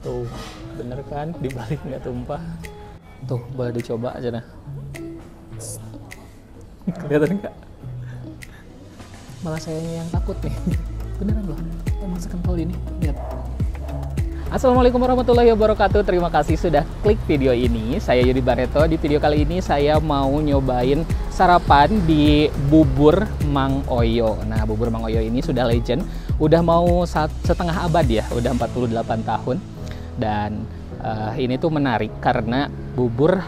Tuh, bener kan? Dibalik nggak tumpah. Tuh, boleh dicoba aja nah. Kelihatan nggak? Malah sayanya yang takut nih. Beneran loh, emang sekentol ini. Lihat. Assalamualaikum warahmatullahi wabarakatuh. Terima kasih sudah klik video ini. Saya Yudi Barreto. Di video kali ini saya mau nyobain sarapan di bubur Mang Oyo. Nah, bubur Mang Oyo ini sudah legend. Udah mau setengah abad ya, udah 48 tahun. Dan uh, ini tuh menarik karena bubur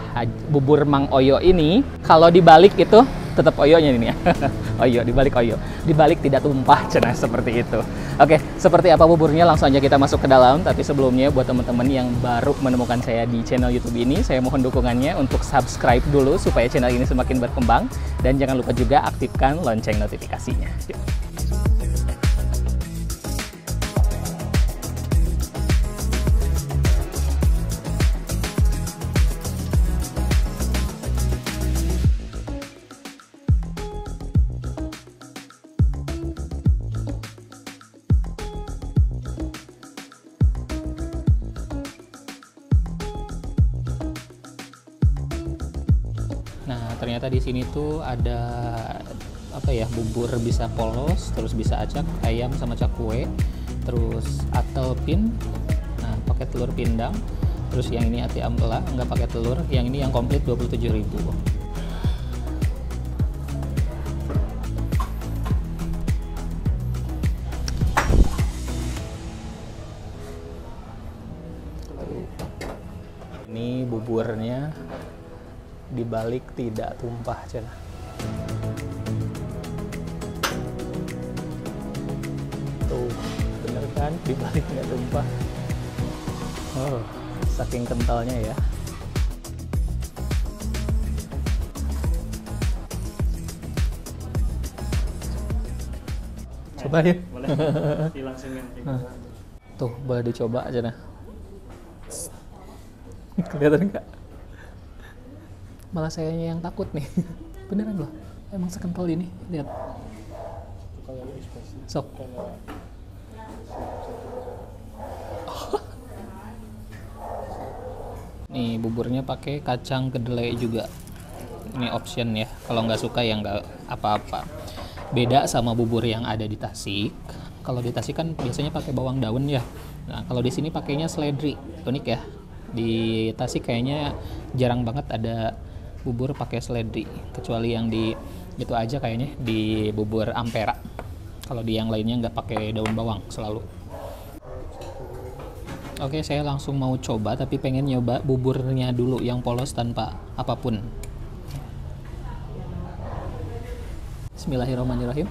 bubur Mang Oyo ini kalau dibalik itu tetap oyonya ini ya. oyo dibalik oyo. Dibalik tidak tumpah cenah seperti itu. Oke, seperti apa buburnya langsung aja kita masuk ke dalam. Tapi sebelumnya buat teman-teman yang baru menemukan saya di channel YouTube ini, saya mohon dukungannya untuk subscribe dulu supaya channel ini semakin berkembang dan jangan lupa juga aktifkan lonceng notifikasinya. Yuk. Nah, ternyata di sini tuh ada apa ya bubur bisa polos, terus bisa acak ayam sama cakwe, terus atel pin, nah pakai telur pindang, terus yang ini ati ampela nggak pakai telur, yang ini yang komplit 27.000. Ini buburnya dibalik tidak tumpah cina. Tuh, bener kan? Dibalik nggak tumpah. Oh, saking kentalnya ya. Coba ya. Boleh. Langsung. Tuh, boleh dicoba aja nah. Kelihatan nggak? Malah sayanya yang takut nih. Beneran loh. Emang sekentol ini. Lihat. Sok. Nih buburnya pakai kacang kedelai juga. Ini option ya. Kalau nggak suka ya nggak apa-apa. Beda sama bubur yang ada di Tasik. Kalau di Tasik kan biasanya pakai bawang daun ya. Nah kalau di sini pakainya seledri. Unik ya. Di Tasik kayaknya jarang banget ada bubur pakai seledri kecuali yang di itu aja kayaknya di bubur ampera. Kalau di yang lainnya nggak pakai daun bawang selalu. Oke saya langsung mau coba tapi pengen nyoba buburnya dulu yang polos tanpa apa pun. Bismillahirrahmanirrahim.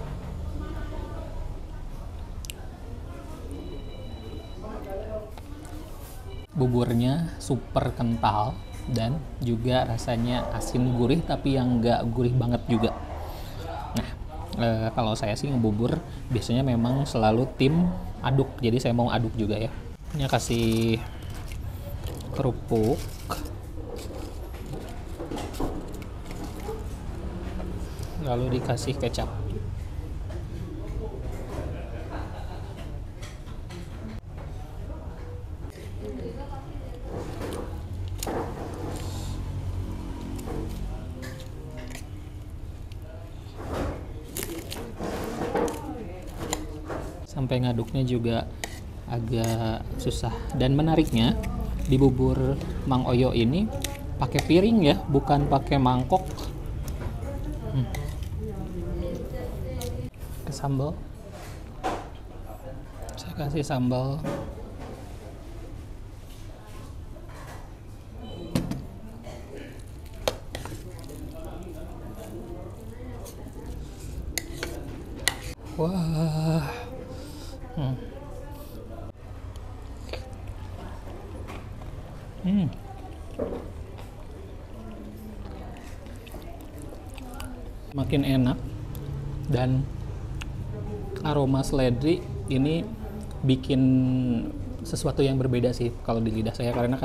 Buburnya super kental dan juga rasanya asin gurih tapi yang nggak gurih banget juga. Nah, e, kalau saya sih ngebubur biasanya memang selalu tim aduk, jadi saya mau aduk juga ya. Ini kasih kerupuk. Lalu dikasih kecap. Sampai ngaduknya juga agak susah. Dan menariknya di bubur Mang Oyo ini pakai piring ya bukan pakai mangkok. Hmm. ke sambal. Saya kasih sambal. Wah Hmm. Hmm. Makin enak dan aroma seledri ini bikin sesuatu yang berbeda sih kalau di lidah saya karena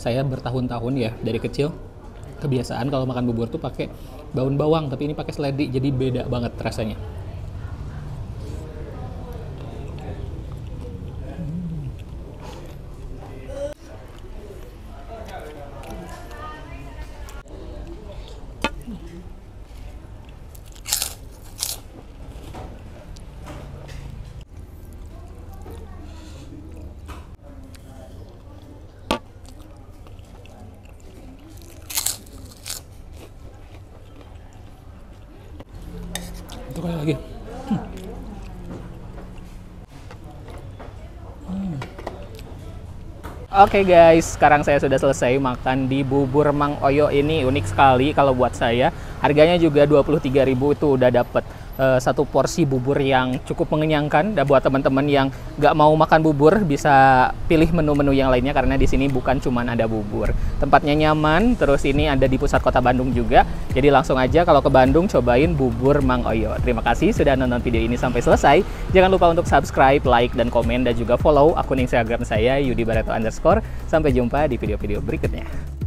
saya bertahun-tahun ya dari kecil kebiasaan kalau makan bubur tuh pakai daun bawang, tapi ini pakai seledi, jadi beda banget rasanya. Satu kali lagi. Hmm. Oke guys, sekarang saya sudah selesai makan di bubur Mang Oyo ini unik sekali kalau buat saya. Harganya juga 23.000 itu udah dapet uh, satu porsi bubur yang cukup mengenyangkan. Dan buat teman-teman yang nggak mau makan bubur bisa pilih menu-menu yang lainnya karena di sini bukan cuma ada bubur. Tempatnya nyaman, terus ini ada di pusat kota Bandung juga. Jadi langsung aja kalau ke Bandung cobain bubur Mang Oyo. Terima kasih sudah nonton video ini sampai selesai. Jangan lupa untuk subscribe, like, dan komen dan juga follow akun Instagram saya Yudi Bareto underscore. Sampai jumpa di video-video berikutnya.